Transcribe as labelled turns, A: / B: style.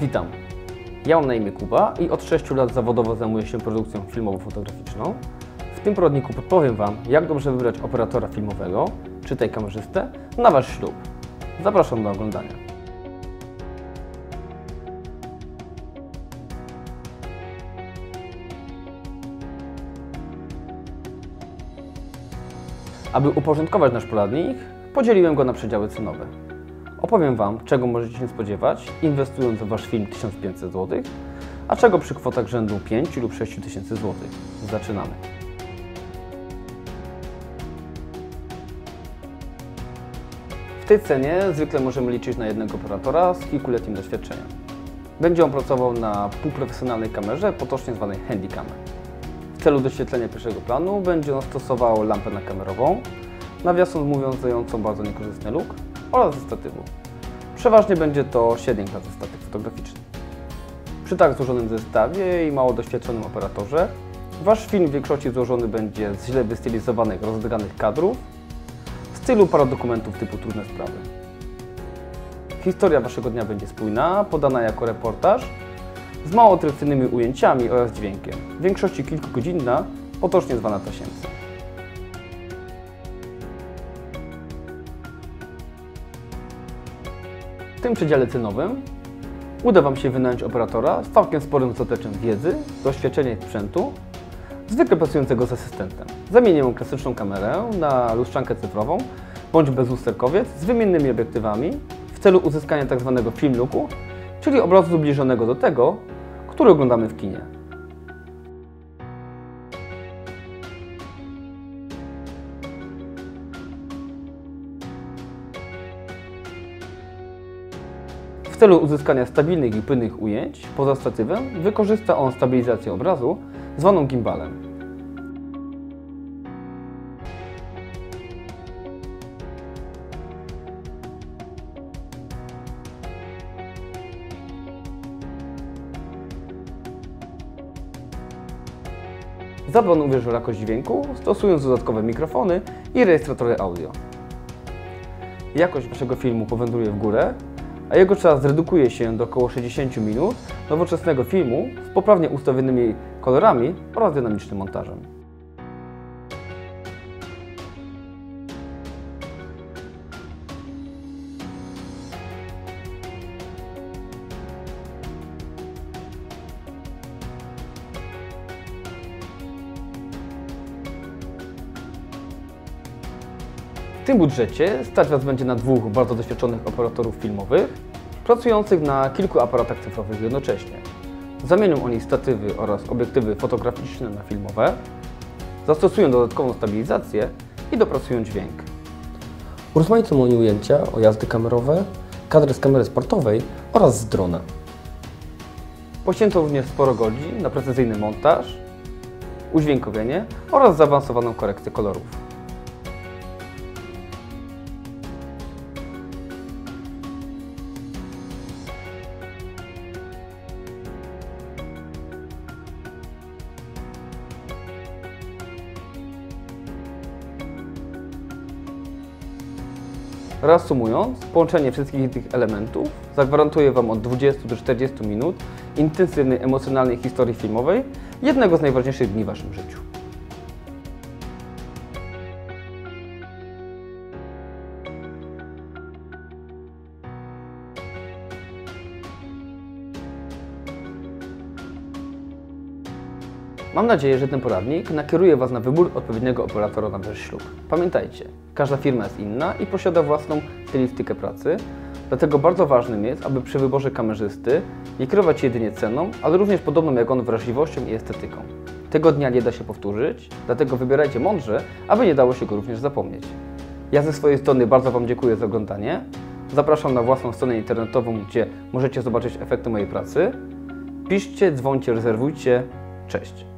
A: Witam. Ja mam na imię Kuba i od 6 lat zawodowo zajmuję się produkcją filmowo-fotograficzną. W tym poradniku podpowiem Wam, jak dobrze wybrać operatora filmowego, czytaj kamerzystę, na Wasz ślub. Zapraszam do oglądania. Aby uporządkować nasz poradnik, podzieliłem go na przedziały cenowe. Opowiem Wam, czego możecie się spodziewać, inwestując w Wasz film 1500 zł, a czego przy kwotach rzędu 5 lub 6 tysięcy zł. Zaczynamy. W tej cenie zwykle możemy liczyć na jednego operatora z kilkuletnim doświadczeniem. Będzie on pracował na półprofesjonalnej kamerze, potocznie zwanej handycamem. W celu doświetlenia pierwszego planu będzie on stosował lampę nakamerową, nawiasem mówiąc dającą bardzo niekorzystny look oraz ze statywu. Przeważnie będzie to 7 klasy statyw fotograficzny. Przy tak złożonym zestawie i mało doświadczonym operatorze, Wasz film w większości złożony będzie z źle wystylizowanych, rozdraganych kadrów w stylu paradokumentów typu trudne sprawy. Historia Waszego dnia będzie spójna, podana jako reportaż z mało atrakcyjnymi ujęciami oraz dźwiękiem, w większości kilkugodzinna, potocznie zwana tasiemca. W tym przedziale cenowym uda Wam się wynająć operatora z całkiem sporym zateczem wiedzy, doświadczenia i sprzętu, zwykle pracującego z asystentem. Zamienię mu klasyczną kamerę na lustrzankę cyfrową bądź bezlusterkowiec z wymiennymi obiektywami w celu uzyskania tzw. film looku, czyli obrazu zbliżonego do tego, który oglądamy w kinie. W celu uzyskania stabilnych i płynnych ujęć poza statywem wykorzysta on stabilizację obrazu zwaną gimbalem. Zadba on również o jakość dźwięku, stosując dodatkowe mikrofony i rejestratory audio. Jakość Waszego filmu powędruje w górę, a jego czas zredukuje się do około 60 minut nowoczesnego filmu z poprawnie ustawionymi kolorami oraz dynamicznym montażem. W tym budżecie stać Was będzie na dwóch bardzo doświadczonych operatorów filmowych, pracujących na kilku aparatach cyfrowych jednocześnie. Zamienią oni statywy oraz obiektywy fotograficzne na filmowe, zastosują dodatkową stabilizację i dopracują dźwięk. Urozmaicą oni ujęcia, ojazdy kamerowe, kadry z kamery sportowej oraz z drona. Poświęcą również sporo godzin na precyzyjny montaż, udźwiękowienie oraz zaawansowaną korekcję kolorów. Reasumując, połączenie wszystkich tych elementów zagwarantuje Wam od 20 do 40 minut intensywnej, emocjonalnej historii filmowej jednego z najważniejszych dni w Waszym życiu. Mam nadzieję, że ten poradnik nakieruje Was na wybór odpowiedniego operatora na Wasz ślub. Pamiętajcie, każda firma jest inna i posiada własną stylistykę pracy, dlatego bardzo ważnym jest, aby przy wyborze kamerzysty nie kierować się jedynie ceną, ale również podobną jak on wrażliwością i estetyką. Tego dnia nie da się powtórzyć, dlatego wybierajcie mądrze, aby nie dało się go również zapomnieć. Ja ze swojej strony bardzo Wam dziękuję za oglądanie. Zapraszam na własną stronę internetową, gdzie możecie zobaczyć efekty mojej pracy. Piszcie, dzwońcie, rezerwujcie. Cześć!